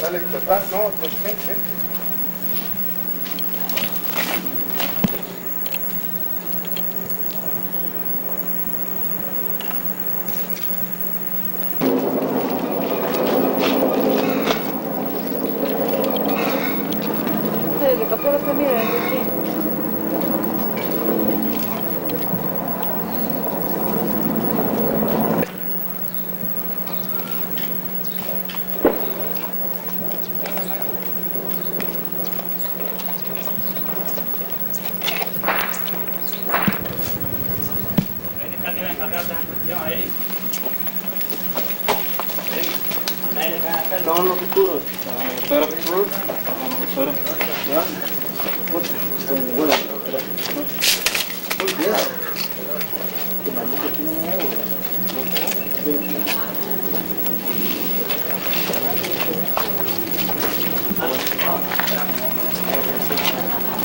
Dale, atrás, no, ven, ven. helicóptero que aquí. Todos los futuros. Todos los futuros. Todos los futuros. ¿Ya? Puta, estoy muy buena. Muy bien. Qué maldito tiene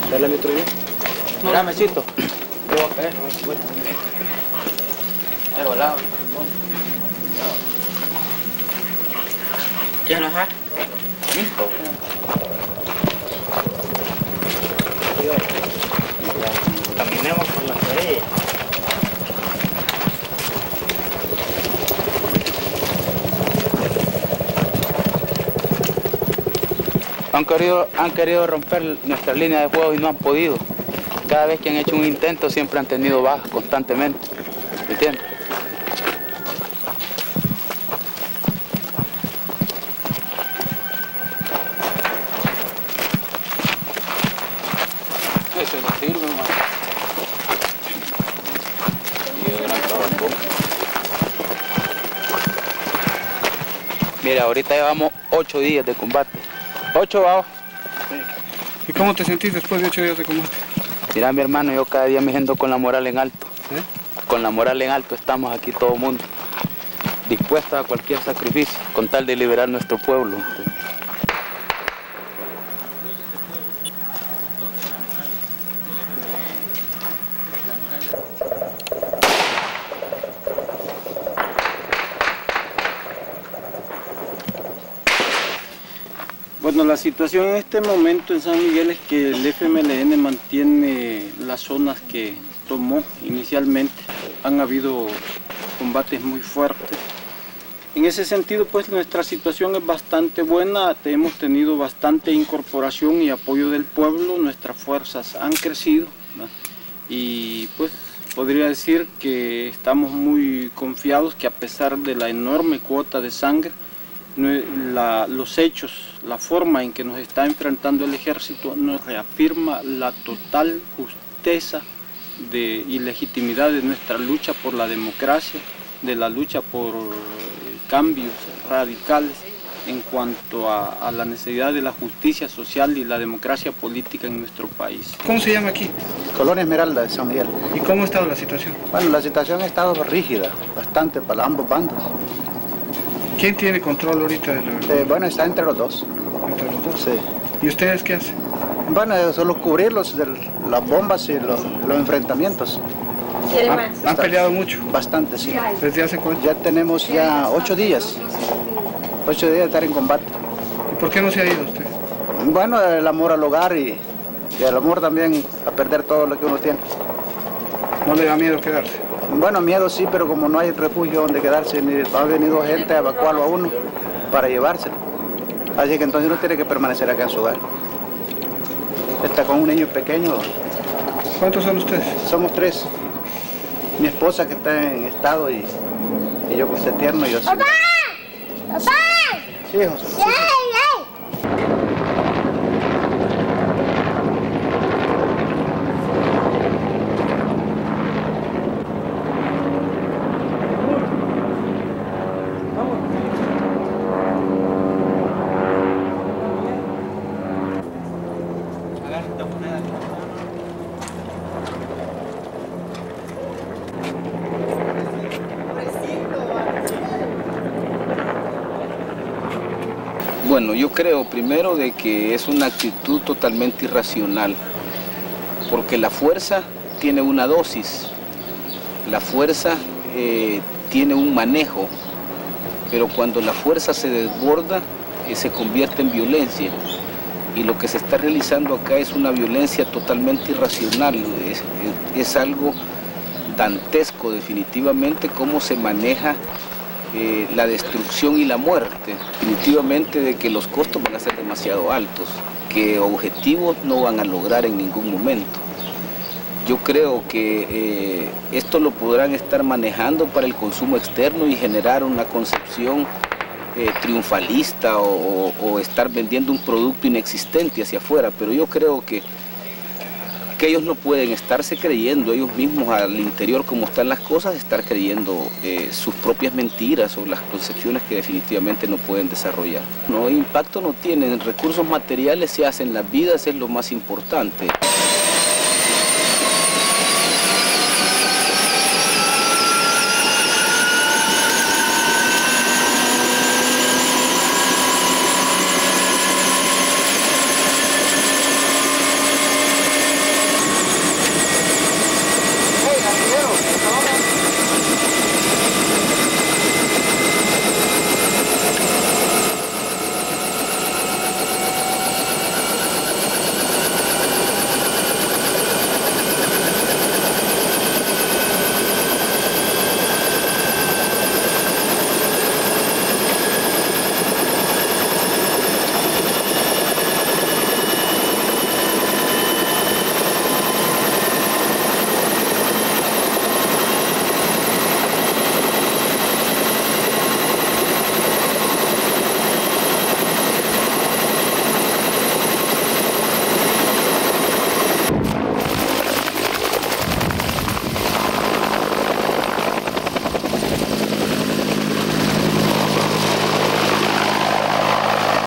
Dale mi otro Mira, mesito. Yo voy a caer. He volado. ¿Quieres enojar? Listo. Caminemos con la orilla. Han querido, han querido romper nuestra línea de juego y no han podido. Cada vez que han hecho un intento siempre han tenido bajas constantemente. ¿Entiendes? Eso no sirve, hermano. Y el gran trabajo. Mira, ahorita llevamos ocho días de combate. Ocho, vamos. ¿Y cómo te sentís después de ocho días de combate? Mira, mi hermano, yo cada día me siento con la moral en alto. ¿Eh? Con la moral en alto estamos aquí todo el mundo. Dispuestos a cualquier sacrificio con tal de liberar nuestro pueblo. Bueno, la situación en este momento en San Miguel es que el FMLN mantiene las zonas que tomó inicialmente. Han habido combates muy fuertes. En ese sentido, pues nuestra situación es bastante buena. Hemos tenido bastante incorporación y apoyo del pueblo. Nuestras fuerzas han crecido. Y pues podría decir que estamos muy confiados que a pesar de la enorme cuota de sangre, la- los hechos, la forma en que nos está enfrentando el ejército nos reafirma la total justeza de, y legitimidad de nuestra lucha por la democracia, de la lucha por eh, cambios radicales en cuanto a, a la necesidad de la justicia social y la democracia política en nuestro país. ¿Cómo se llama aquí? Colonia Esmeralda de San Miguel. ¿Y cómo ha estado la situación? Bueno, la situación ha estado rígida, bastante para ambos bandos. ¿Quién tiene control ahorita de la- Eh, bueno, está entre los dos. entre los dos? Sí. ¿Y ustedes qué hacen? Bueno, eh, solo cubrirlos de las bombas y los, los enfrentamientos. ¿Han, han peleado mucho? Bastante, sí. ¿Desde hace cuánto? Ya tenemos ya ocho días. Ocho días de estar en combate. ¿Y por qué no se ha ido usted? Bueno, el amor al hogar y, y el amor también a perder todo lo que uno tiene. ¿No le da miedo quedarse? Bueno, miedo sí, pero como no hay refugio donde quedarse, ni ha venido gente a evacuarlo a uno para llevárselo. Así que entonces uno tiene que permanecer acá en su hogar. Está con un niño pequeño, ¿Cuántos son ustedes? somos tres. Mi esposa que está en estado y, y yo que esté tierno y yo sí. ¡Papá! ¡Papá! Sí, hijos. ¡Ey, Bueno, yo creo primero de que es una actitud totalmente irracional, porque la fuerza tiene una dosis, la fuerza eh, tiene un manejo, pero cuando la fuerza se desborda, eh, se convierte en violencia. Y lo que se está realizando acá es una violencia totalmente irracional, es, es algo dantesco definitivamente cómo se maneja eh, la destrucción y la muerte. Definitivamente de que los costos van a ser demasiado altos, que objetivos no van a lograr en ningún momento. Yo creo que eh, esto lo podrán estar manejando para el consumo externo y generar una concepción eh, triunfalista o, o estar vendiendo un producto inexistente hacia afuera, pero yo creo que que ellos no pueden estarse creyendo ellos mismos al interior como están las cosas, estar creyendo eh, sus propias mentiras o las concepciones que definitivamente no pueden desarrollar. No, impacto no tienen, recursos materiales se hacen, las vidas es lo más importante.